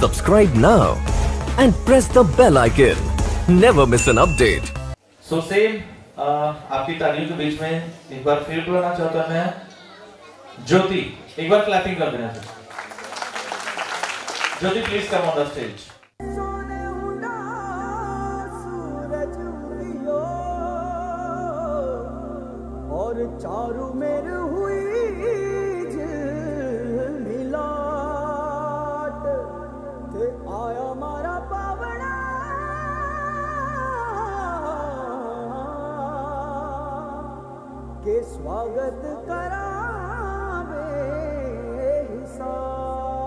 Subscribe now and press the bell icon. Never miss an update. So same आपकी तालियों के बीच में एक बार फिर बुलाना चाहता मैं ज्योति एक बार क्लैपिंग कर देना sir Jyoti please come on the stage Charu मेर के स्वागत करावे हिसाब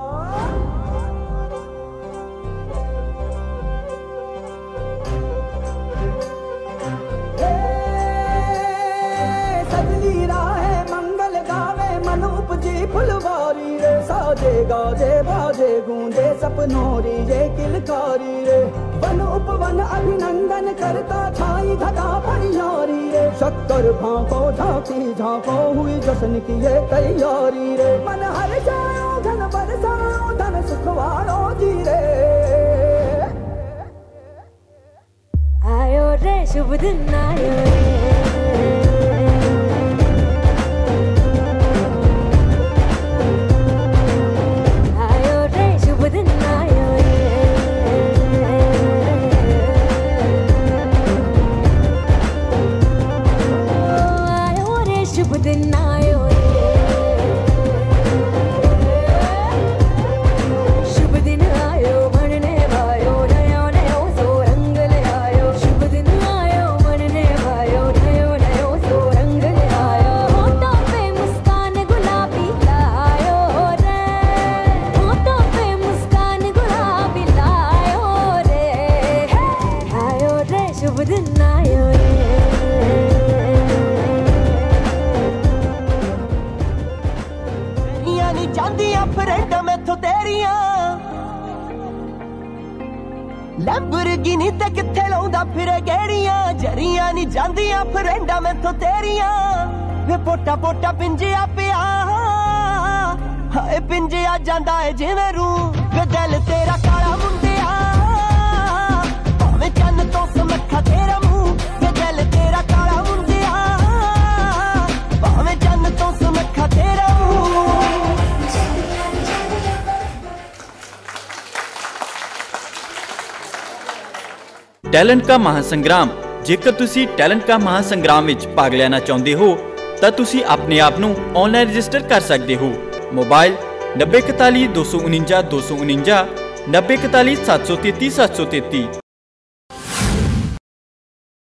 उपजी, फुलवारी रे। साजे गाजे, बाजे, गूंजे, सपनोरी रे, किलकारी रे। वन उपवन अभिनंदन करता, छाई घटा परियारी रे शक्कर भाको झांकी झांको हुई जश्न की ये तैयारी रे। मन हर जाओ, धन बरसाओ, धन सुखवारो जी रे। आयो रे, शुभ दिन आयो रे। दिन आयो ਜਾਂਦੀਆਂ ਫਰੈਂਡ ਮੈਥੋਂ ਤੇਰੀਆਂ। ਲੈਂਬਰਗਿਨੀ ਤੇ ਕਿੱਥੇ ਲਾਉਂਦਾ ਫਿਰੇ ਗੇੜੀਆਂ ਜਰੀਆਂ ਨਹੀਂ ਜਾਂਦੀਆਂ ਫਰੈਂਡਾਂ ਮੈਥੋਂ ਤੇਰੀਆਂ। ਵੇ ਪੋਟਾ ਪੋਟਾ ਪਿੰਜਿਆ ਪਿਆ। ਹਾਏ, ਪਿੰਜਿਆ ਜਾਂਦਾ ਏ ਜਿਵੇਂ ਰੂ ਵੇ ਦਿਲ ਤੇਰਾ ਟੈਲੈਂਟ ਕਾ ਮਹਾਸੰਗਰਾਮ। ਜੇਕਰ ਤੁਸੀਂ ਟੈਲੈਂਟ ਕਾ ਮਹਾਸੰਗਰਾਮ ਵਿੱਚ ਭਾਗ ਲੈਣਾ ਚਾਹੁੰਦੇ ਹੋ, ਤਾਂ ਤੁਸੀਂ ਆਪਣੇ ਆਪ ਨੂੰ ਆਨਲਾਈਨ ਰਜਿਸਟਰ ਕਰ ਸਕਦੇ ਹੋ। ਮੋਬਾਈਲ 9041 249 249 9041 733 733